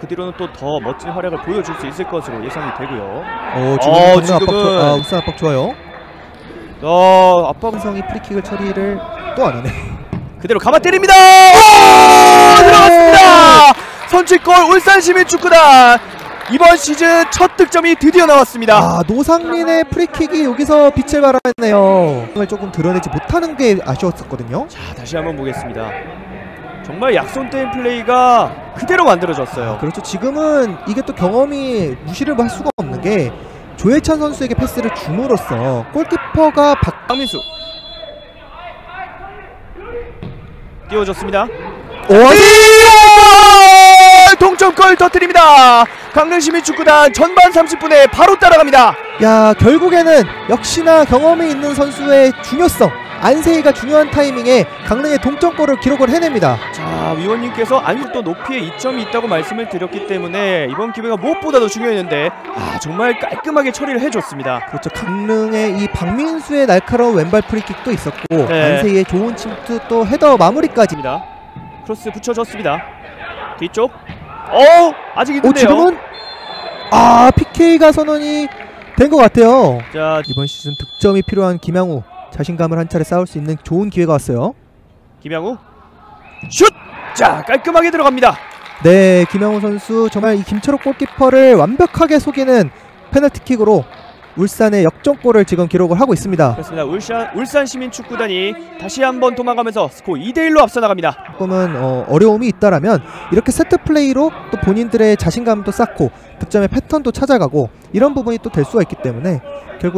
그 뒤로는 또 더 멋진 활약을 보여줄 수 있을 것으로 예상이 되고요. 어, 지금 어, 압박 지금은- 좋- 아, 울산 압박 좋아요. 어, 압박 한성이 프리킥을 처리를 또 안 하네. 그대로 감아 때립니다. 오! 들어갔습니다. 선취골 울산 시민축구단 이번 시즌 첫 득점이 드디어 나왔습니다. 아, 노상민의 프리킥이 여기서 빛을 발하네요. 을 조금 드러내지 못하는 게 아쉬웠었거든요. 자, 다시 한번 보겠습니다. 정말 약손된 플레이가 그대로 만들어졌어요. 그렇죠. 지금은 이게 또 경험이 무시를 할 수가 없는 게 조혜찬 선수에게 패스를 줌으로써 골키퍼가 박 박민수 띄워줬습니다. 오, 동점골 터뜨립니다. 강릉시민 축구단 전반 30분에 바로 따라갑니다. 야 결국에는 역시나 경험이 있는 선수의 중요성 안세희가 중요한 타이밍에 강릉의 동점골을 기록을 해냅니다. 자 위원님께서 안국도 높이에 이점이 있다고 말씀을 드렸기 때문에 이번 기회가 무엇보다도 중요했는데 아 정말 깔끔하게 처리를 해줬습니다. 그렇죠. 강릉의 이 박민수의 날카로운 왼발 프리킥도 있었고 네. 안세희의 좋은 침투 또 헤더 마무리까지. 입니다. 크로스 붙여줬습니다. 뒤쪽. 어 아직 오 있는데요. 지금은 아 PK가 선언이 된 것 같아요. 자 이번 시즌 득점이 필요한 김양우 자신감을 한 차례 쌓을 수 있는 좋은 기회가 왔어요. 김양우 슛. 자 깔끔하게 들어갑니다. 네, 김양우 선수 정말 이 김철욱 골키퍼를 완벽하게 속이는 페널티킥으로 울산의 역전골을 지금 기록을 하고 있습니다. 그렇습니다. 울산 울산 시민축구단이 다시 한번 도망가면서 스코어 2대 1로 앞서 나갑니다. 조금은 어, 어려움이 있다라면 이렇게 세트 플레이로 또 본인들의 자신감도 쌓고 득점의 패턴도 찾아가고 이런 부분이 또 될 수가 있기 때문에 결국